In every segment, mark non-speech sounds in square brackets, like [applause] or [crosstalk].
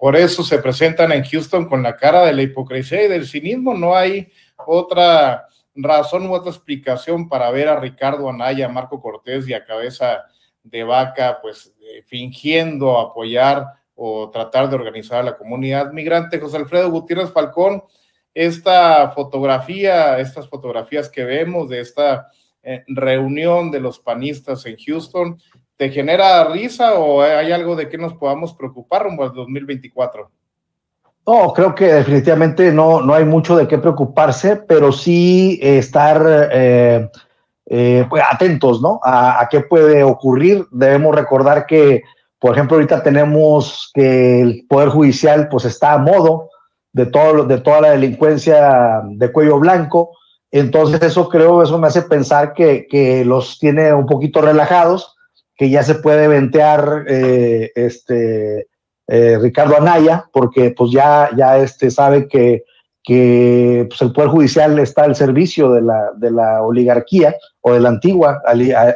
por eso se presentan en Houston con la cara de la hipocresía y del cinismo. No hay otra razón u otra explicación para ver a Ricardo Anaya, Marco Cortés y a cabeza de vaca, pues eh, fingiendo apoyar o tratar de organizar a la comunidad migrante. José Alfredo Gutiérrez Falcón, esta fotografía, estas fotografías que vemos de esta eh, reunión de los panistas en Houston, ¿te genera risa o hay algo de que nos podamos preocupar rumbo al 2024? No, creo que definitivamente no, no hay mucho de qué preocuparse, pero sí estar eh, eh, pues, atentos ¿no? A, a, qué puede ocurrir. Debemos recordar que, por ejemplo, ahorita tenemos que el Poder Judicial pues, está a modo de, todo, de toda la delincuencia de cuello blanco. Entonces eso creo, eso me hace pensar que, que los tiene un poquito relajados, que ya se puede ventear eh, este, eh, Ricardo Anaya, porque pues ya, ya este, sabe que, que pues, el Poder Judicial está al servicio de la, de la oligarquía o de la antigua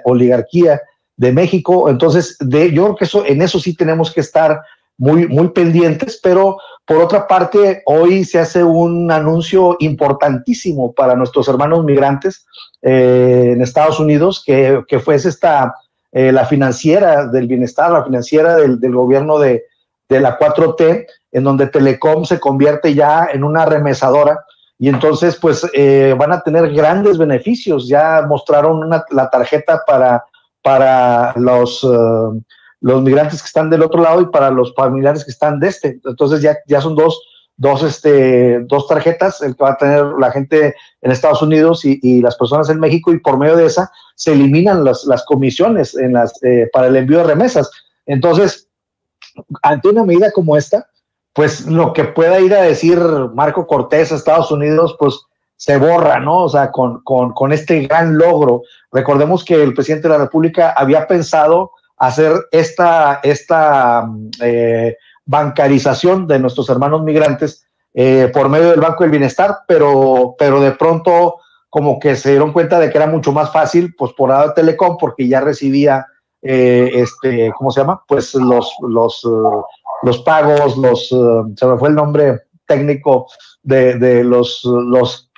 oligarquía de México. Entonces, de, yo creo que eso, en eso sí tenemos que estar muy, muy pendientes, pero por otra parte, hoy se hace un anuncio importantísimo para nuestros hermanos migrantes eh, en Estados Unidos, que, que fue esta, eh, la financiera del bienestar, la financiera del, del gobierno de, de, la 4T, en donde Telecom se convierte ya en una remesadora y entonces pues eh, van a tener grandes beneficios. Ya mostraron la tarjeta para, para los... Uh, los migrantes que están del otro lado y para los familiares que están de este. Entonces ya, ya son dos, dos, este, dos tarjetas, el que va a tener la gente en Estados Unidos y, y las personas en México y por medio de esa se eliminan las, las comisiones en las, eh, para el envío de remesas. Entonces, ante una medida como esta, pues lo que pueda ir a decir Marco Cortés a Estados Unidos, pues se borra, ¿no? O sea, con, con, con este gran logro. Recordemos que el presidente de la República había pensado hacer esta, esta eh, bancarización de nuestros hermanos migrantes eh, por medio del Banco del Bienestar, pero, pero de pronto como que se dieron cuenta de que era mucho más fácil, pues por de Telecom, porque ya recibía, eh, este, ¿cómo se llama? Pues los, los, uh, los pagos, los, uh, se me fue el nombre técnico de, de los, los.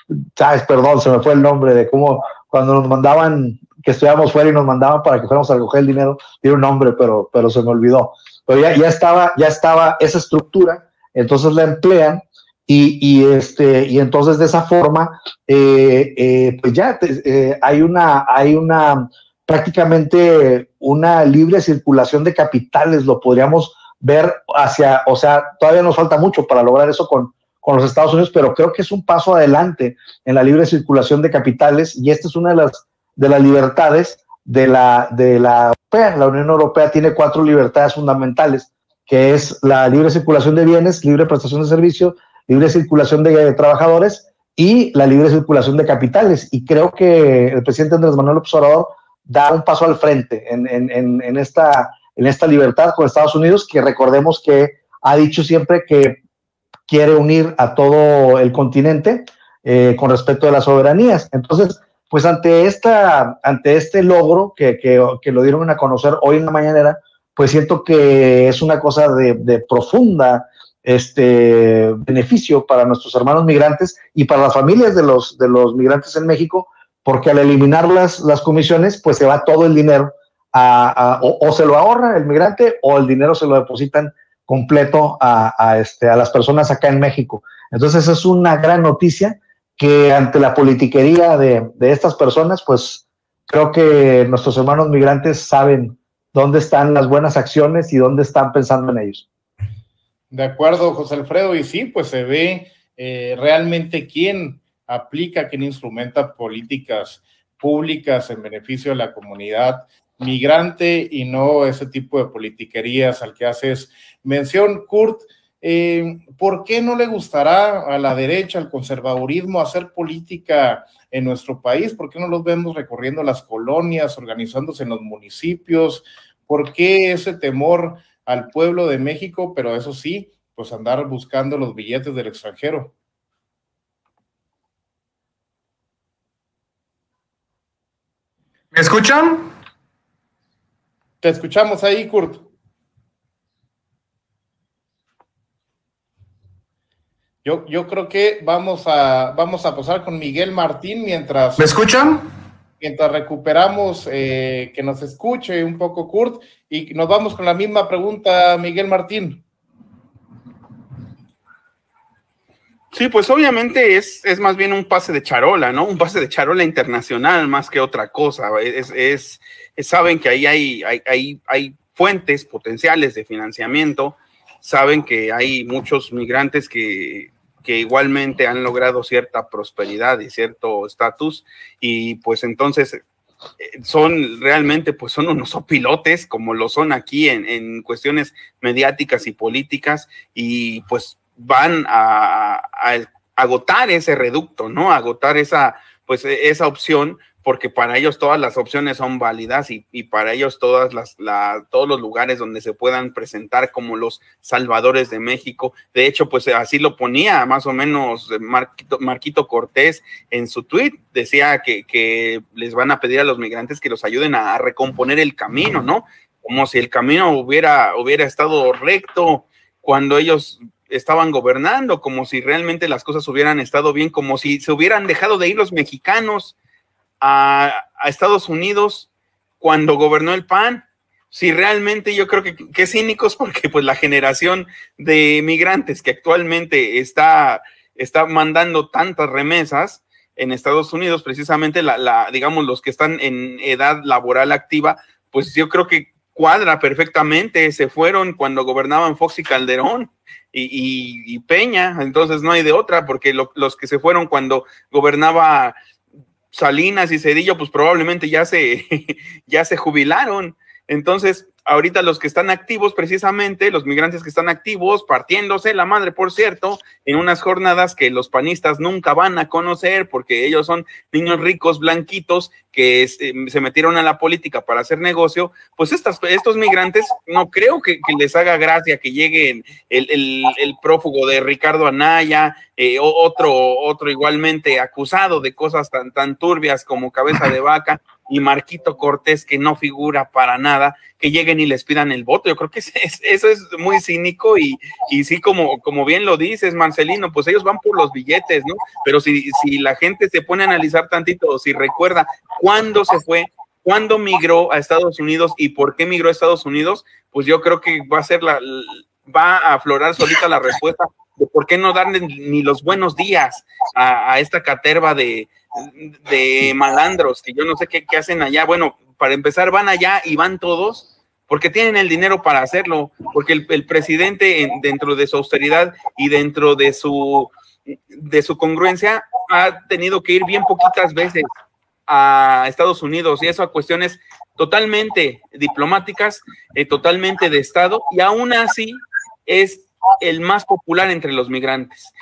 Perdón, se me fue el nombre de cómo cuando nos mandaban que estuviéramos fuera y nos mandaban para que fuéramos a recoger el dinero, tiene un nombre, pero, pero se me olvidó. Pero ya, ya, estaba, ya estaba esa estructura, entonces la emplean y, y este, y entonces de esa forma, eh, eh, pues ya eh, hay, una, hay una prácticamente una libre circulación de capitales, lo podríamos ver hacia, o sea, todavía nos falta mucho para lograr eso con, con los Estados Unidos, pero creo que es un paso adelante en la libre circulación de capitales y esta es una de las de las libertades de la, de la Europea. La Unión Europea tiene cuatro libertades fundamentales, que es la libre circulación de bienes, libre prestación de servicios, libre circulación de, trabajadores y la libre circulación de capitales. Y creo que el presidente Andrés Manuel López Obrador da un paso al frente en, en, en, esta, en esta libertad con Estados Unidos, que recordemos que ha dicho siempre que quiere unir a todo el continente eh, con respecto a las soberanías. Entonces, pues ante, esta, ante este logro que, que, lo dieron a conocer hoy en la mañanera, pues siento que es una cosa de, de profunda este, beneficio para nuestros hermanos migrantes y para las familias de los, de los migrantes en México, porque al eliminar las, las comisiones, pues se va todo el dinero a, a, o, o, se lo ahorra el migrante o el dinero se lo depositan completo a, a, este, a las personas acá en México. Entonces es una gran noticia que ante la politiquería de, de, estas personas, pues creo que nuestros hermanos migrantes saben dónde están las buenas acciones y dónde están pensando en ellos. De acuerdo, José Alfredo, y sí, pues se ve eh, realmente quién aplica, quién instrumenta políticas públicas en beneficio de la comunidad migrante y no ese tipo de politiquerías al que haces mención, Kurt. Eh, ¿Por qué no le gustará a la derecha, al conservadurismo, hacer política en nuestro país? ¿Por qué no los vemos recorriendo las colonias, organizándose en los municipios? ¿Por qué ese temor al pueblo de México? Pero eso sí, pues andar buscando los billetes del extranjero. ¿Me escuchan? Te escuchamos ahí, Kurt. Yo, yo creo que vamos a, vamos a pasar con Miguel Martín mientras... ¿Me escuchan? Mientras recuperamos, eh, que nos escuche un poco Kurt, y nos vamos con la misma pregunta, Miguel Martín. Sí, pues obviamente es, es más bien un pase de charola, ¿no? Un pase de charola internacional más que otra cosa. Es, es, saben que ahí hay, hay, hay, hay fuentes potenciales de financiamiento, saben que hay muchos migrantes que, que igualmente han logrado cierta prosperidad y cierto estatus y pues entonces eh, son realmente pues son unos pilotes como lo son aquí en, en, cuestiones mediáticas y políticas y pues van a, a, agotar ese reducto, ¿no? agotar esa pues esa opción porque para ellos todas las opciones son válidas y, y para ellos todas las, la, todos los lugares donde se puedan presentar como los salvadores de México. De hecho, pues así lo ponía más o menos Marquito, Cortés en su tweet, decía que, que, les van a pedir a los migrantes que los ayuden a, a recomponer el camino, ¿no? Como si el camino hubiera, hubiera estado recto cuando ellos estaban gobernando, como si realmente las cosas hubieran estado bien, como si se hubieran dejado de ir los mexicanos a, Estados Unidos cuando gobernó el PAN. Si realmente yo creo que, que cínicos [laughs] porque pues la generación de migrantes que actualmente está, está mandando tantas remesas en Estados Unidos, precisamente la, digamos, los que están en edad laboral activa, pues yo creo que cuadra perfectamente, se fueron cuando gobernaban Fox y Calderón. Y, Peña, entonces no hay de otra, porque lo, los que se fueron cuando gobernaba Salinas y Cedillo, pues probablemente ya se, [laughs] ya se jubilaron. Entonces, ahorita los que están activos, precisamente, los migrantes que están activos, partiéndose la madre, por cierto, en unas jornadas que los panistas nunca van a conocer, porque ellos son niños ricos, blanquitos, que eh, se metieron a la política para hacer negocio, pues estas, estos migrantes no creo que, les haga gracia que lleguen el, el, el prófugo de Ricardo Anaya, eh, otro, otro igualmente acusado de cosas tan, tan turbias como cabeza de vaca, y Marquito Cortés, que no figura para nada, que lleguen y les pidan el voto. Yo creo que [laughs] es, es, eso es muy cínico y, y sí, como, como bien lo dices, Marcelino, pues ellos van por los billetes, ¿no? Pero si, si la gente se pone a analizar tantito, si recuerda cuándo se fue, cuándo migró a Estados Unidos y por qué migró a Estados Unidos, pues yo creo que va a ser la, va a aflorar solita la respuesta de por qué no darle ni los buenos días a, esta caterva de, malandros, que yo no sé qué, hacen allá. Bueno, para empezar, van allá y van todos porque tienen el dinero para hacerlo, porque el, presidente en, dentro de su austeridad y dentro de su, de su congruencia ha tenido que ir bien poquitas veces a Estados Unidos y eso a cuestiones totalmente diplomáticas, eh, totalmente de Estado y aún así es el más popular entre los migrantes.